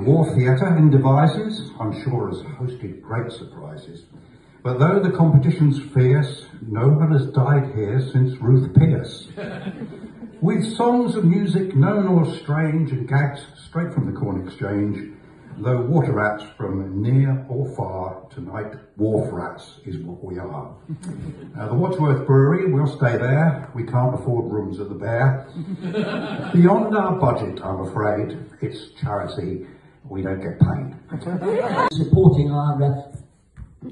The Wharf Theatre in Devizes, I'm sure, has hosted great surprises. But though the competition's fierce, no one has died here since Ruth Pierce. With songs and music known or strange and gags straight from the Corn Exchange, though water rats from near or far, tonight wharf rats is what we are. Uh, the Wadworth Brewery, we'll stay there. We can't afford rooms at the Bear. Beyond our budget, I'm afraid. It's charity. We don't get paid. supporting our uh, are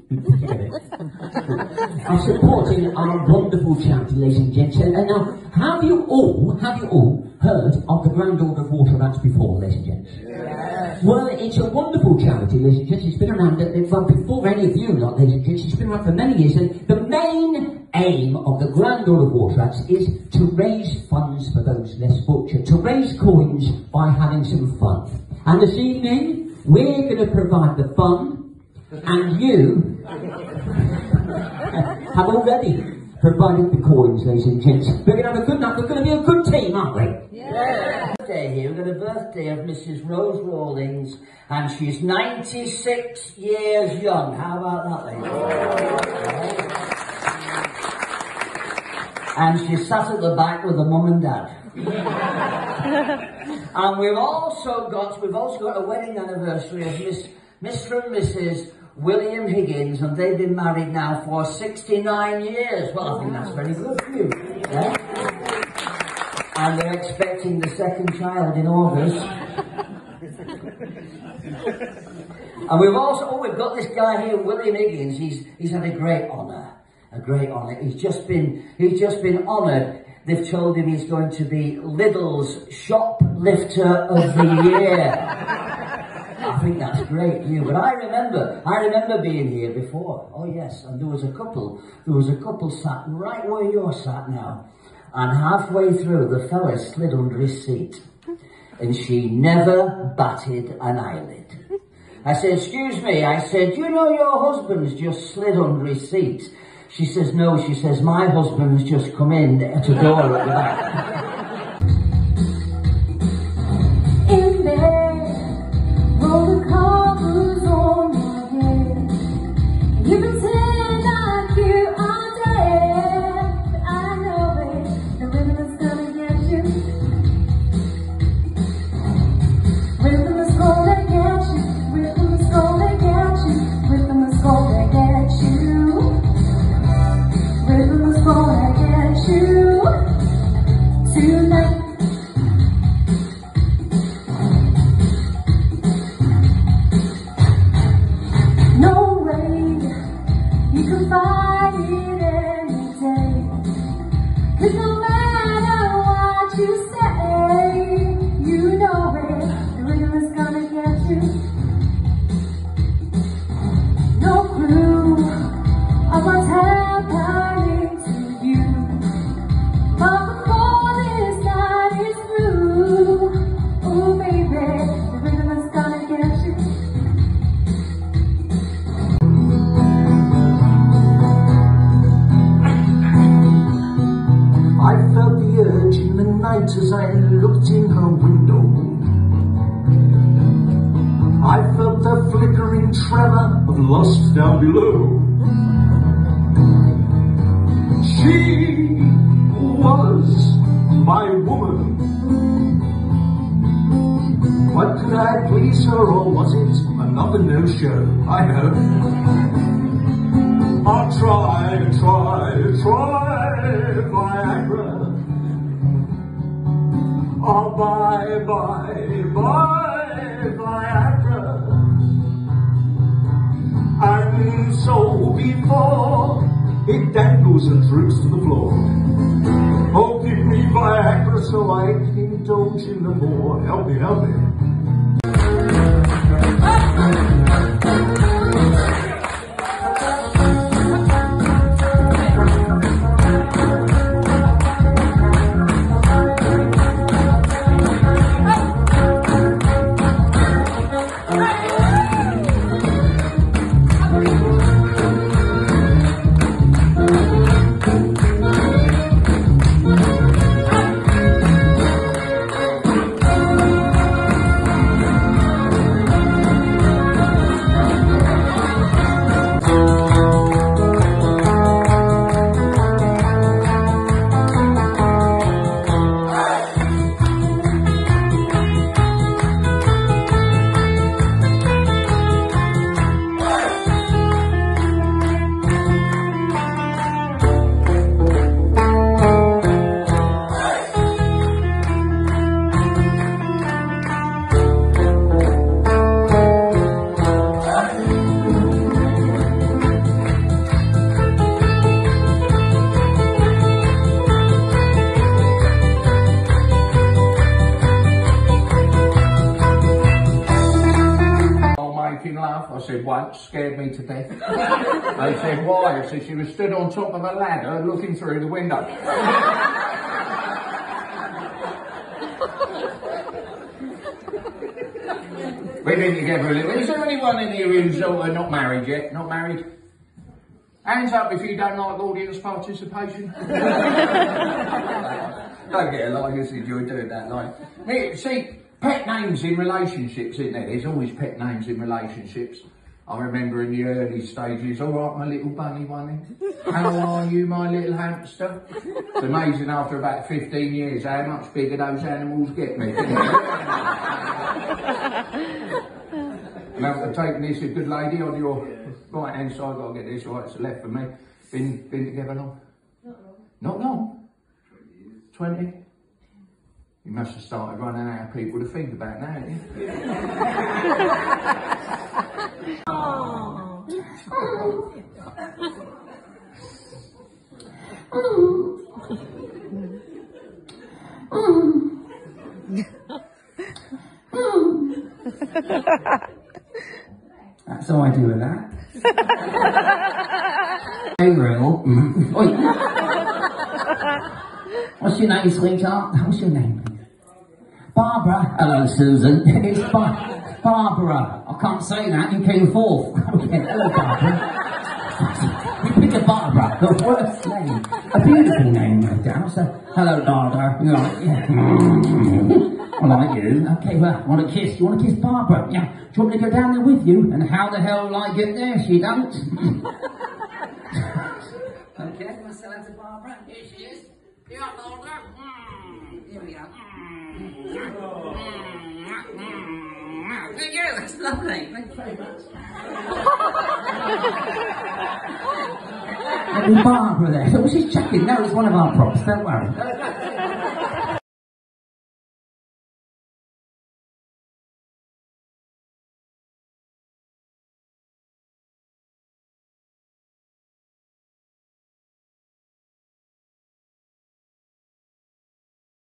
supporting our wonderful charity, ladies and gents. And now, have you all, have you all heard of the Grand Order of Water Rats before, ladies and gents? Yes. Well, it's a wonderful charity, ladies and gents. It's been around well, before any of you lot, ladies and gents. It's been around for many years. And the main aim of the Grand Order of Water Rats is to raise funds for those less fortunate, to raise coins by having some fun. And this evening, we're going to provide the fun and you have already provided the coins, ladies and gents. We're going to have a good night. We're going to be a good team, aren't we? Yeah. Birthday here. We've got a birthday of Mrs. Rose Rawlings, and she's 96 years young. How about that, ladies? And she's sat at the back with the mum and dad. and we've also got we've also got a wedding anniversary of Miss Mr. and Mrs. William Higgins, and they've been married now for 69 years. Well, I think that's very good for you. Yeah? And they're expecting the second child in August. and we've also, oh, we've got this guy here, William Higgins. He's, he's had a great honour. A great honour. He's just been, he's just been honoured. They've told him he's going to be Lidl's shoplifter of the year. I think that's great you. But I remember, I remember being here before. Oh yes, and there was a couple, there was a couple sat right where you're sat now. And halfway through, the fella slid under his seat. And she never batted an eyelid. I said, excuse me, I said, you know your husband's just slid under his seat? She says, no, she says, my husband's just come in at a door at the back. As I looked in her window. I felt the flickering tremor of lust down below. She was my woman. But could I please her or was it another no-show? I know. I'll try, try, try Viagra. Oh, bye, bye, bye, Viagra. And so before it dangles and droops to the floor. Oh, give me Viagra so I can indulge in the more. Help me, help me. Said, once, scared me to death. they said, why? I said, she was stood on top of a ladder looking through the window. We've been together a little. Is there anyone in here who's uh, not married yet? Not married? Hands up if you don't like audience participation. don't get a lot. of I just enjoy doing that. Like, see, pet names in relationships, isn't there? There's always pet names in relationships. I remember in the early stages, all right, my little bunny bunny. How are you, my little hamster? It's amazing after about 15 years how much bigger those animals get me. and after taking this, a good lady on your right hand side, I'll get this right, it's the left for me. Been, been together long? Not long. Not long? 20? You must have started running out of people to think about now, haven't That's how I do with that. hey, real. Mm. What's your name, sweetheart? What's your name? Barbara. Hello, Susan. It's Bar- Barbara. I can't say that. You came fourth. Okay. Hello, Barbara. You pick a Barbara, the worst name. A beautiful name, no doubt. So, hello, Barbara. You like, yeah. I like you. Okay, well, want to kiss? You want to kiss Barbara? Yeah. Do you want me to go down there with you? And how the hell will I get there? She don't. okay, well, so that's Barbara. Here she is. Here, Barbara. Mm. Here we go. Yeah, that's lovely. Thank you very much. and Barbara there. So she's checking. No, it's one of our props. Don't worry.